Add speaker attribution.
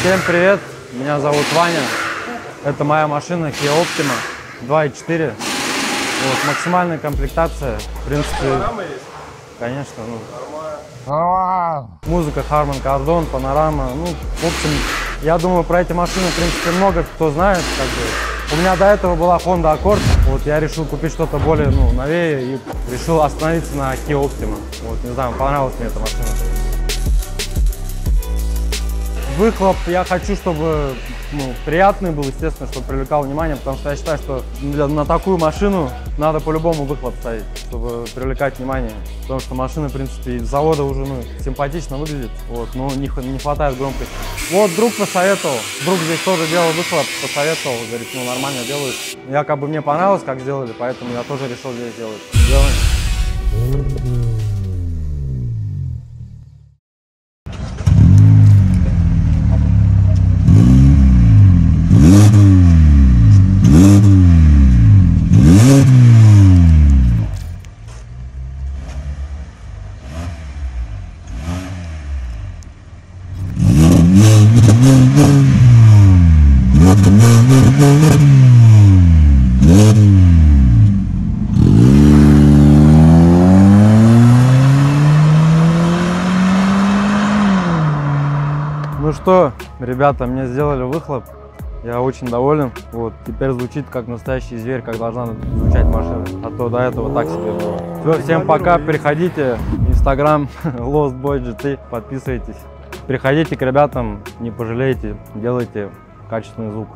Speaker 1: Всем привет, меня зовут Ваня. Это моя машина Kia Optima 2.4. Вот, максимальная комплектация, в принципе, конечно, ну, музыка Harman Kardon, панорама, ну, в общем, я думаю, про эти машины, в принципе, много кто знает, как бы. У меня до этого была Honda Accord, вот я решил купить что-то более, ну, новее и решил остановиться на Kia Optima. Вот, не знаю, понравилась мне эта машина. Выхлоп я хочу, чтобы ну, приятный был, естественно, чтобы привлекал внимание, потому что я считаю, что для, на такую машину надо по-любому выхлоп ставить, чтобы привлекать внимание. Потому что машина, в принципе, из завода уже ну, симпатично выглядит, вот, но не, не хватает громкости. Вот друг посоветовал, друг здесь тоже делал выхлоп, посоветовал, говорит, ну нормально делают. Якобы мне понравилось, как сделали, поэтому я тоже решил здесь сделать. Делаем. Ну что, ребята, мне сделали выхлоп. Я очень доволен. Вот, теперь звучит как настоящий зверь, как должна звучать машина. А то до этого так себе было. Все, всем пока. Переходите. Инстаграм Lost Boy. Подписывайтесь. Приходите к ребятам, не пожалеете. Делайте качественный звук.